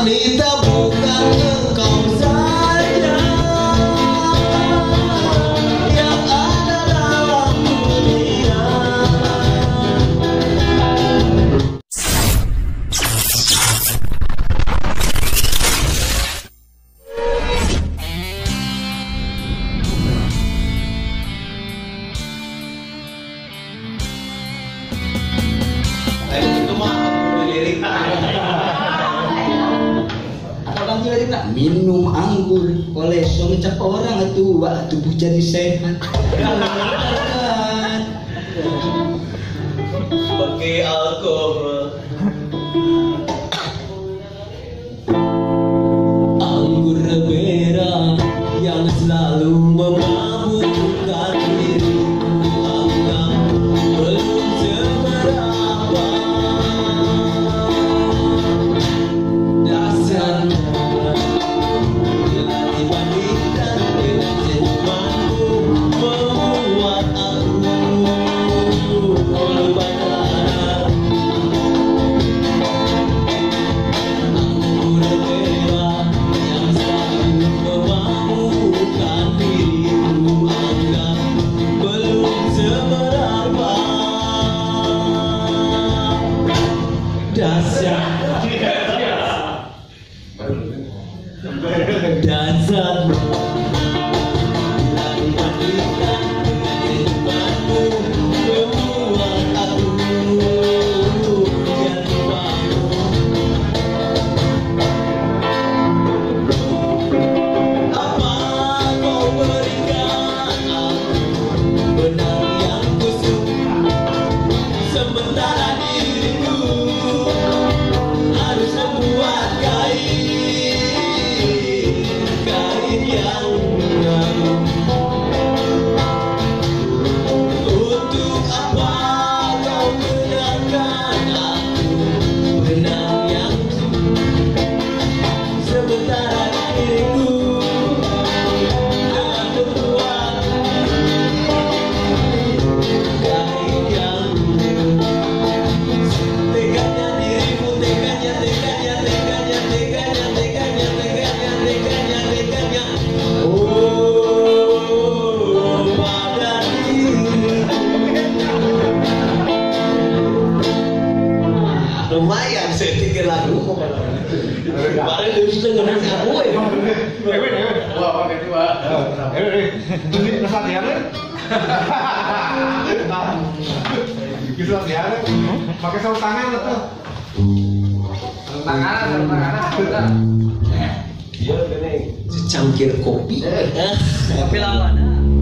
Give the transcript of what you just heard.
Wanita bukan engkau saja Yang ada dalam dunia lirik. kena minum anggur oleh suami cepat orang ah, itu wah tubuh jadi sehat. Pakai alkohol anggur merah yang selalu memang Dahsyat. Dahsyat bikin lagu. Pak itu eh. pakai dua. Jadi. Gitu ya? Pakai sarung tangan atau? Sarung tangan, tangan Iya, ini Secangkir kopi. Kopi lawan ah.